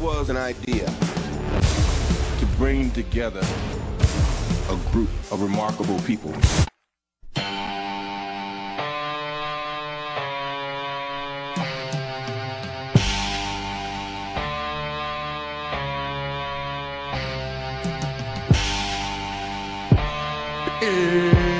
was an idea to bring together a group of remarkable people. It's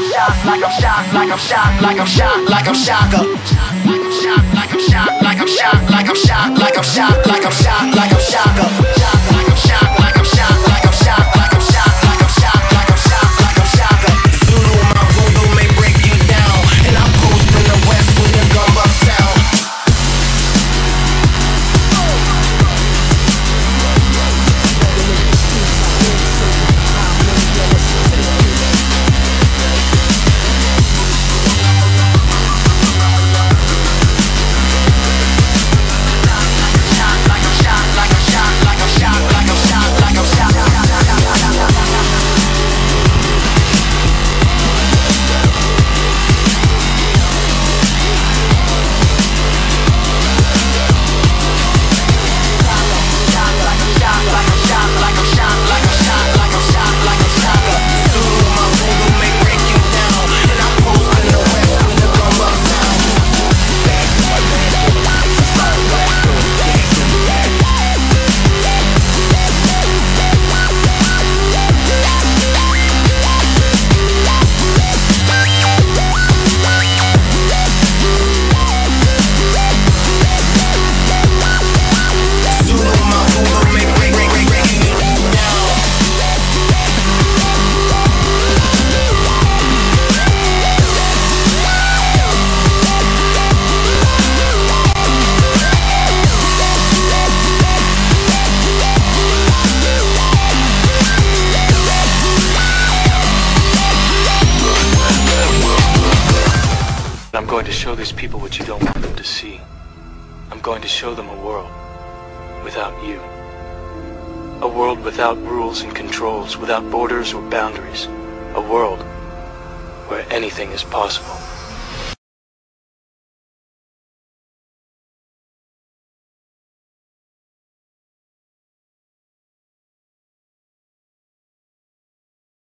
I'm like I'm shocked, like I'm shocked, like I'm shocked, like I'm shocked, like I'm shocked, like I'm shocked, like I'm shocked, like I'm shocked, I'm going to show these people what you don't want them to see. I'm going to show them a world without you. A world without rules and controls, without borders or boundaries. A world where anything is possible.